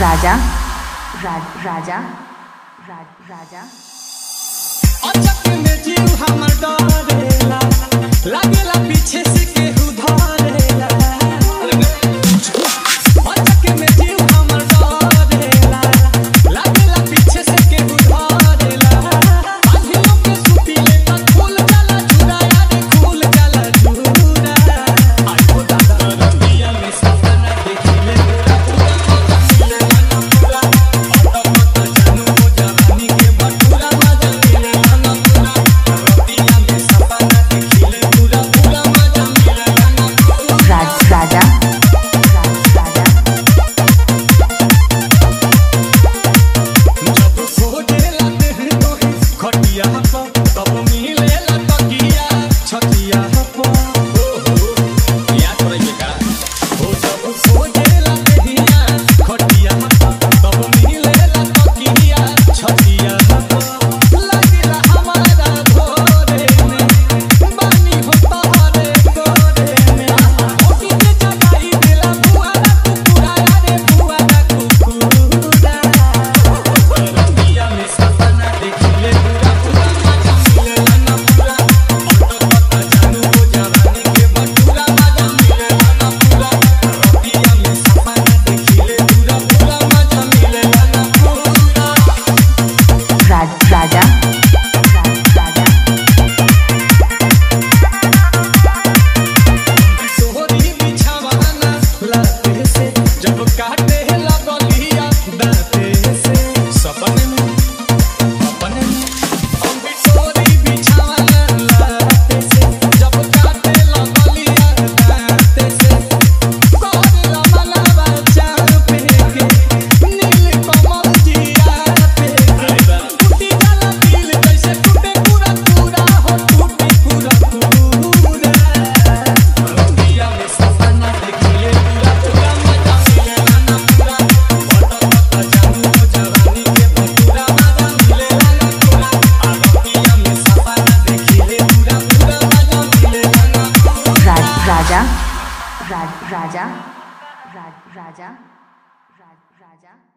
राजा राज, राजा राज, राजा और 大家。जब काटे राजा। राज राजा। राजा राजा। राजा